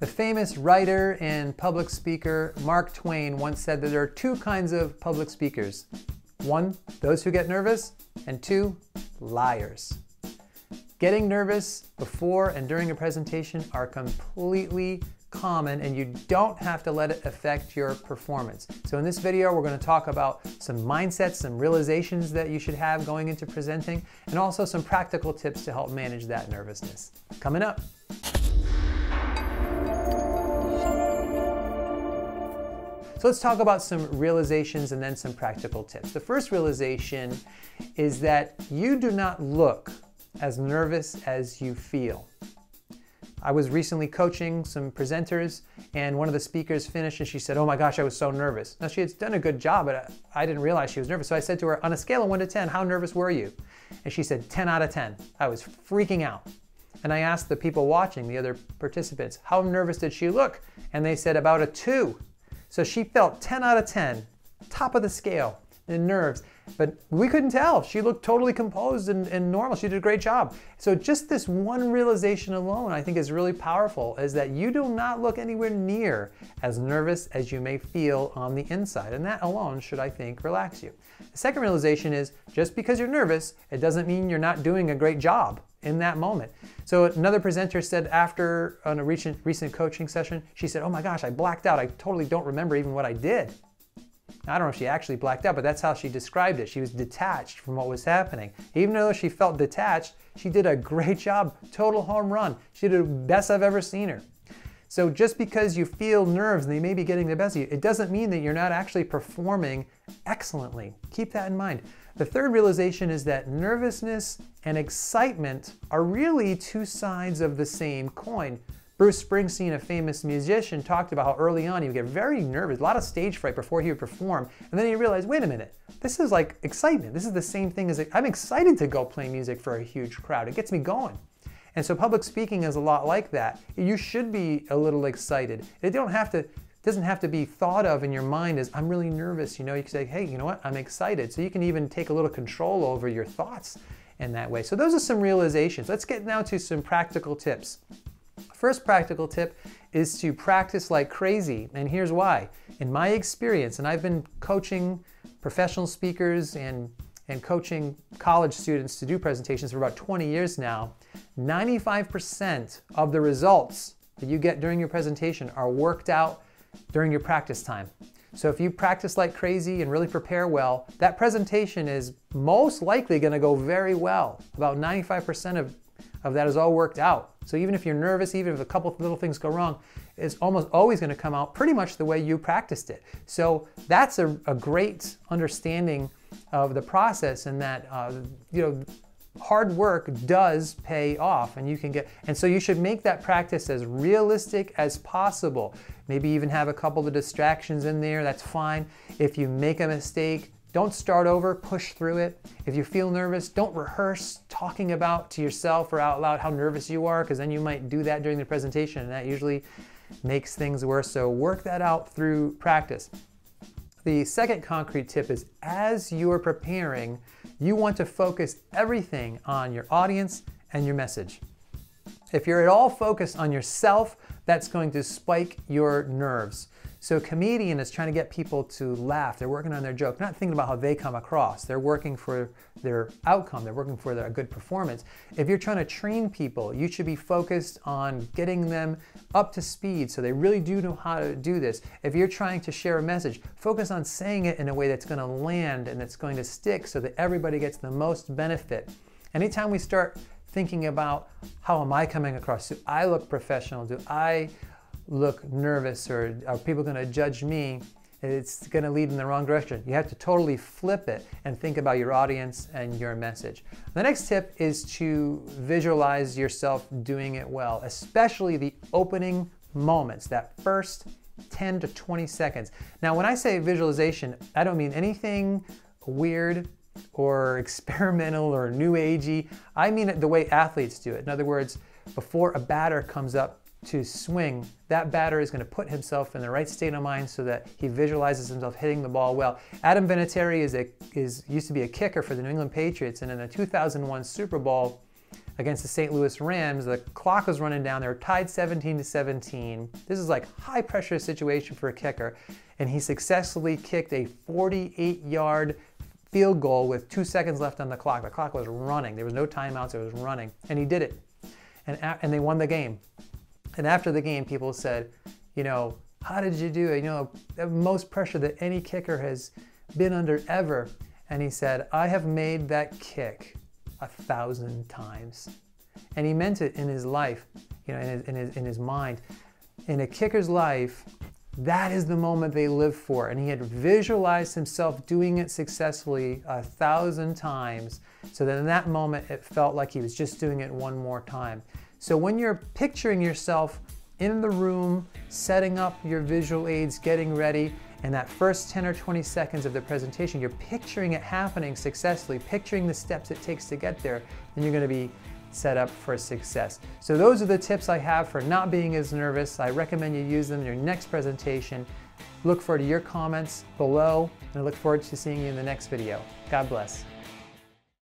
The famous writer and public speaker Mark Twain once said that there are two kinds of public speakers one, those who get nervous, and two, liars. Getting nervous before and during a presentation are completely common and you don't have to let it affect your performance. So in this video, we're gonna talk about some mindsets, some realizations that you should have going into presenting, and also some practical tips to help manage that nervousness. Coming up. So let's talk about some realizations and then some practical tips. The first realization is that you do not look as nervous as you feel. I was recently coaching some presenters, and one of the speakers finished and she said, Oh my gosh, I was so nervous. Now, she had done a good job, but I didn't realize she was nervous. So I said to her, On a scale of 1 to 10, how nervous were you? And she said, 10 out of 10. I was freaking out. And I asked the people watching, the other participants, how nervous did she look? And they said about a 2. So she felt 10 out of 10, top of the scale in nerves. But we couldn't tell. She looked totally composed and, and, normal. She did a great job. So just this one realization alone, I think is really powerful, is that you do not look anywhere near as nervous as you may feel on the inside. And that alone should, I think, relax you. The second realization is just because you're nervous, it doesn't mean you're not doing a great job in that moment. So another presenter said after on a recent, recent coaching session, she said, oh my gosh, I blacked out. I totally don't remember even what I did. I don't know if she actually blacked out, but that's how she described it. She was detached from what was happening. Even though she felt detached, she did a great job, total home run. She did the best I've ever seen her. So just because you feel nerves and they may be getting the best of you, it doesn't mean that you're not actually performing excellently. Keep that in mind. The third realization is that nervousness and excitement are really two sides of the same coin. Bruce Springsteen, a famous musician, talked about how early on he would get very nervous, a lot of stage fright before he would perform, and then he realized, wait a minute, this is like excitement. This is the same thing as I'm excited to go play music for a huge crowd. It gets me going. And so public speaking is a lot like that. You should be a little excited. It don't have to doesn't have to be thought of in your mind as I'm really nervous. You know, you can say, hey, you know what? I'm excited. So you can even take a little control over your thoughts in that way. So those are some realizations. Let's get now to some practical tips. First practical tip is to practice like crazy. And here's why. In my experience, and I've been coaching professional speakers and, and coaching college students to do presentations for about 20 years now, 95% of the results that you get during your presentation are worked out during your practice time. So if you practice like crazy and really prepare well, that presentation is most likely going to go very well. About 95% of, of that is all worked out. So even if you're nervous, even if a couple little things go wrong, it's almost always going to come out pretty much the way you practiced it. So that's a, a great understanding of the process and that, uh, you know, hard work does pay off and you can get and so you should make that practice as realistic as possible. Maybe even have a couple of distractions in there that's fine. If you make a mistake don't start over push through it. If you feel nervous don't rehearse talking about to yourself or out loud how nervous you are because then you might do that during the presentation and that usually makes things worse. So work that out through practice the second concrete tip is as you're preparing, you want to focus everything on your audience and your message. If you're at all focused on yourself, that's going to spike your nerves. So a comedian is trying to get people to laugh. They're working on their joke, not thinking about how they come across. They're working for their outcome. They're working for their good performance. If you're trying to train people, you should be focused on getting them up to speed so they really do know how to do this. If you're trying to share a message, focus on saying it in a way that's going to land and that's going to stick so that everybody gets the most benefit. Anytime we start thinking about how am I coming across? Do I look professional? Do I look nervous or are people going to judge me? It's going to lead in the wrong direction. You have to totally flip it and think about your audience and your message. The next tip is to visualize yourself doing it well, especially the opening moments, that first 10 to 20 seconds. Now, when I say visualization, I don't mean anything weird or experimental or new agey. I mean it the way athletes do it. In other words, before a batter comes up to swing, that batter is going to put himself in the right state of mind so that he visualizes himself hitting the ball well. Adam Vinatieri is a, is, used to be a kicker for the New England Patriots, and in the 2001 Super Bowl against the St. Louis Rams. The clock was running down. They were tied 17 to 17. This is like high pressure situation for a kicker. And he successfully kicked a 48 yard field goal with two seconds left on the clock. The clock was running. There was no timeouts. It was running. And he did it. And, and they won the game. And after the game, people said, you know, how did you do it? You know, the most pressure that any kicker has been under ever. And he said, I have made that kick a thousand times. And he meant it in his life, you know, in his, in his, in his mind. In a kicker's life, that is the moment they live for. And he had visualized himself doing it successfully a thousand times so that in that moment it felt like he was just doing it one more time. So when you're picturing yourself in the room, setting up your visual aids, getting ready, and that first 10 or 20 seconds of the presentation, you're picturing it happening successfully, picturing the steps it takes to get there, then you're going to be set up for success. So those are the tips I have for not being as nervous. I recommend you use them in your next presentation. Look forward to your comments below, and I look forward to seeing you in the next video. God bless.